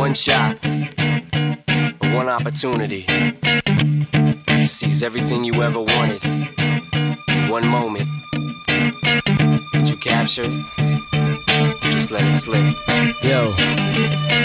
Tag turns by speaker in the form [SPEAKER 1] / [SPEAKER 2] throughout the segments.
[SPEAKER 1] one shot, one opportunity to seize everything you ever wanted in one moment. Did you capture it? Just let it slip. Yo.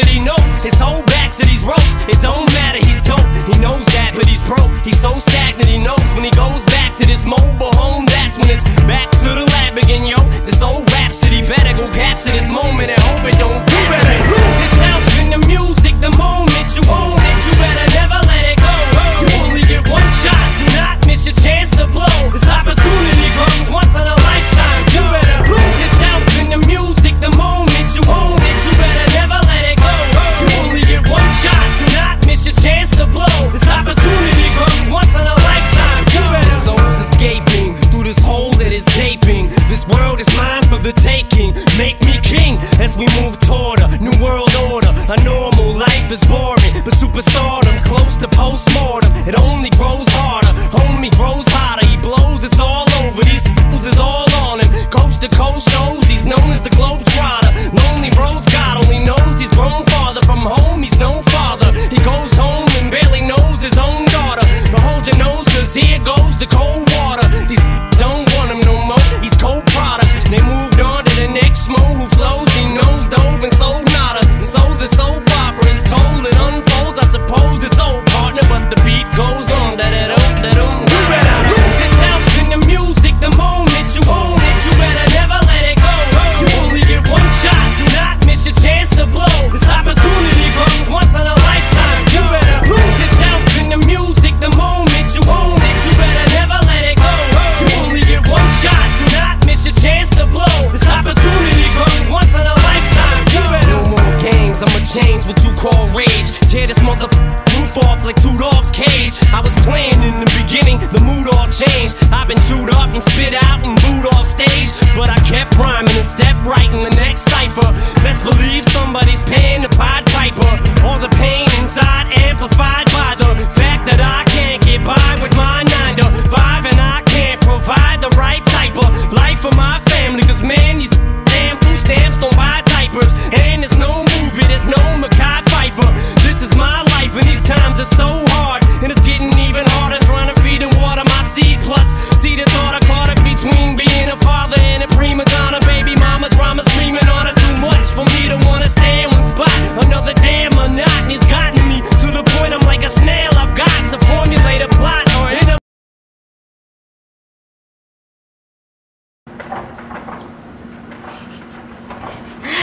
[SPEAKER 1] it. He knows his whole back to these ropes. It don't matter. He's dope. He knows that, but he's broke. He's so stagnant. He knows when he goes back to this mobile gaping. This world is mine for the taking. Make me king as we move toward a new world order. A normal life is boring, but superstardom's close to postmortem. It only grows harder, homie grows hotter. He blows, it's all over. These is all on him. Coast to coast shows, he's known as the globe roof like two dogs' cage. I was playing in the beginning, the mood all changed. I've been chewed up and spit out and booed off stage. But I kept rhyming and stepped right in the next cipher. Best believe somebody's paying the Pied Piper. All the pain inside amplified by the fact that I so